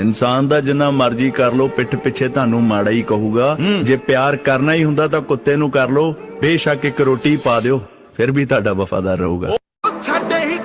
ਇਨਸਾਨ ਦਾ ਜਿੰਨਾ ਮਰਜ਼ੀ ਕਰ ਲੋ ਪਿੱਠ ਪਿੱਛੇ ਤੁਹਾਨੂੰ ਮਾੜਾ ਹੀ ਕਹੂਗਾ। ਜੇ ਪਿਆਰ ਕਰਨਾ ਹੀ ਹੁੰਦਾ ਤਾਂ ਕੁੱਤੇ ਨੂੰ ਕਰ ਲੋ ਬੇਸ਼ੱਕ ਇੱਕ ਰੋਟੀ ਪਾ ਦਿਓ ਫਿਰ ਵੀ ਤੁਹਾਡਾ ਵਫਾਦਾਰ ਰਹੂਗਾ। ਸਾਡੇ ਹੀ